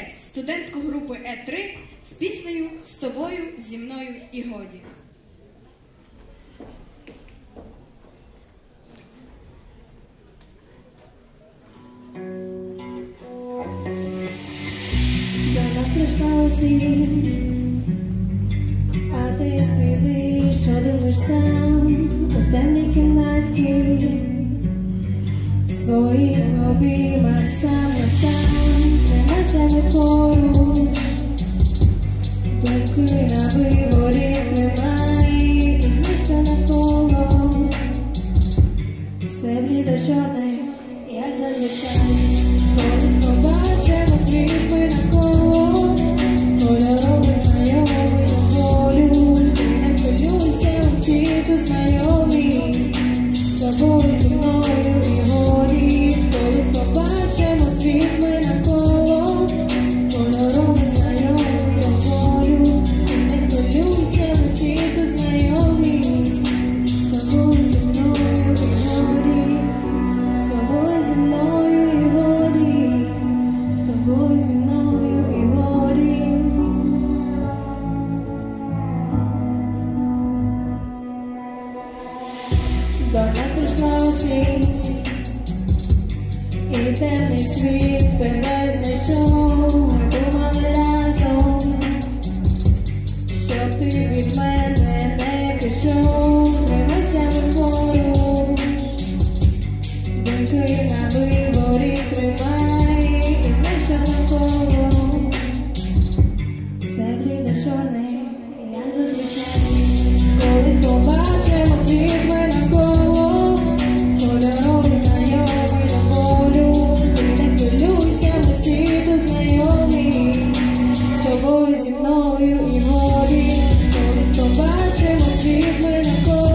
Ковалець, студентку групи Е3 з піснею З тобою, зі мною і годі. До нас прийшла осінь, а ти сидиш один лиш сам у темній кімнаті, своїх обіймах сам на від поруч, думки на виворі тримай, і знищено навколо, все блідо чорне, як зазвичай, темний світ тебе знайшов. Думали разом, щоб ти від мене не пішов. Тримайся ми поруч. Думки на виворі тримай і знай, що навколо все блідо чорне, тобою зі мною